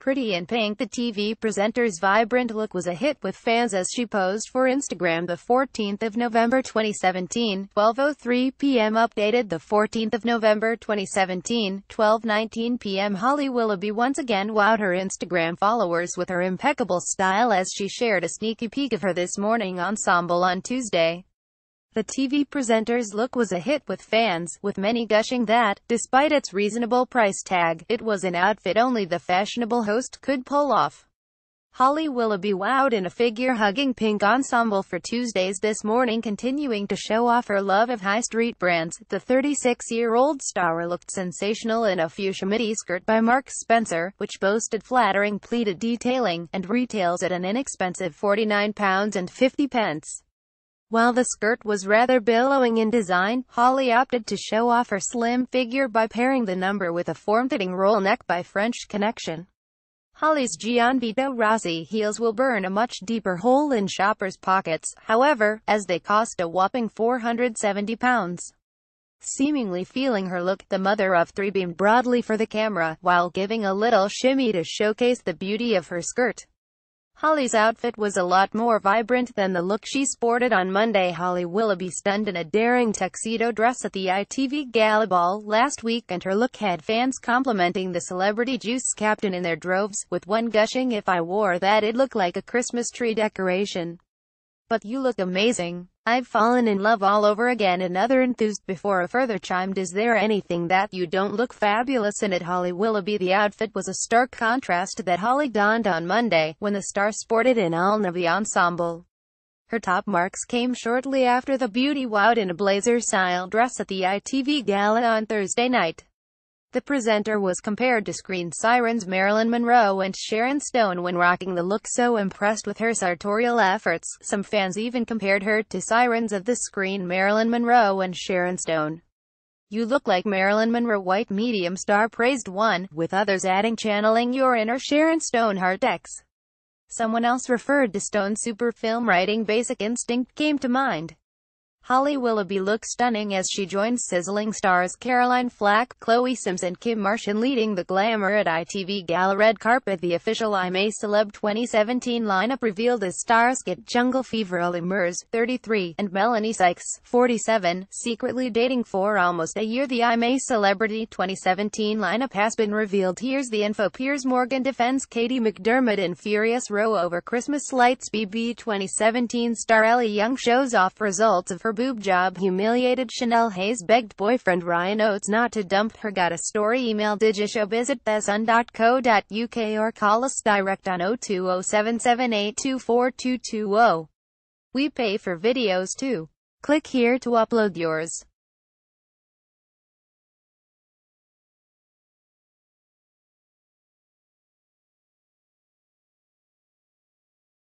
Pretty in Pink The TV presenter's vibrant look was a hit with fans as she posed for Instagram the 14th of November 2017, 12.03 p.m. Updated the 14th of November 2017, 12.19 p.m. Holly Willoughby once again wowed her Instagram followers with her impeccable style as she shared a sneaky peek of her This Morning ensemble on Tuesday. The TV presenter's look was a hit with fans, with many gushing that, despite its reasonable price tag, it was an outfit only the fashionable host could pull off. Holly Willoughby wowed in a figure-hugging pink ensemble for Tuesday's This Morning continuing to show off her love of high street brands. The 36-year-old star looked sensational in a fuchsia midi skirt by Mark Spencer, which boasted flattering pleated detailing, and retails at an inexpensive £49 and 50 pence. While the skirt was rather billowing in design, Holly opted to show off her slim figure by pairing the number with a form-fitting roll neck by French Connection. Holly's Gianvito Rossi heels will burn a much deeper hole in shoppers' pockets, however, as they cost a whopping £470. Seemingly feeling her look, the mother of three beamed broadly for the camera, while giving a little shimmy to showcase the beauty of her skirt. Holly's outfit was a lot more vibrant than the look she sported on Monday. Holly Willoughby stunned in a daring tuxedo dress at the ITV Gala Ball last week and her look had fans complimenting the celebrity juice captain in their droves, with one gushing if I wore that it'd look like a Christmas tree decoration. But you look amazing. I've fallen in love all over again another enthused before a further chimed is there anything that you don't look fabulous in it Holly Willoughby The outfit was a stark contrast that Holly donned on Monday, when the star sported an all-navy ensemble. Her top marks came shortly after the beauty wowed in a blazer-style dress at the ITV Gala on Thursday night. The presenter was compared to screen sirens Marilyn Monroe and Sharon Stone when rocking the look so impressed with her sartorial efforts, some fans even compared her to sirens of the screen Marilyn Monroe and Sharon Stone. You look like Marilyn Monroe white medium star praised one, with others adding channeling your inner Sharon Stone heart X. Someone else referred to Stone's super film writing Basic Instinct came to mind. Holly Willoughby looks stunning as she joins sizzling stars Caroline Flack, Chloe Sims and Kim Martian leading the glamour at ITV Gala Red Carpet. The official I'm a Celeb 2017 lineup revealed as stars get Jungle Fever Olly Murs, 33, and Melanie Sykes, 47, secretly dating for almost a year. The I'm a Celebrity 2017 lineup has been revealed. Here's the info. Piers Morgan defends Katie McDermott in Furious Row over Christmas lights. BB 2017 star Ellie Young shows off results of her boob job humiliated Chanel Hayes begged boyfriend Ryan Oates not to dump her got a story email digishow visit thesun.co.uk or call us direct on 02077824220. We pay for videos too. Click here to upload yours.